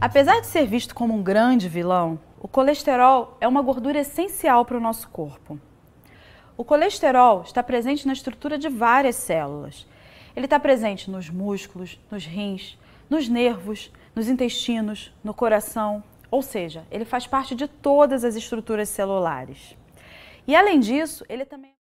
Apesar de ser visto como um grande vilão, o colesterol é uma gordura essencial para o nosso corpo. O colesterol está presente na estrutura de várias células. Ele está presente nos músculos, nos rins, nos nervos, nos intestinos, no coração, ou seja, ele faz parte de todas as estruturas celulares. E além disso, ele também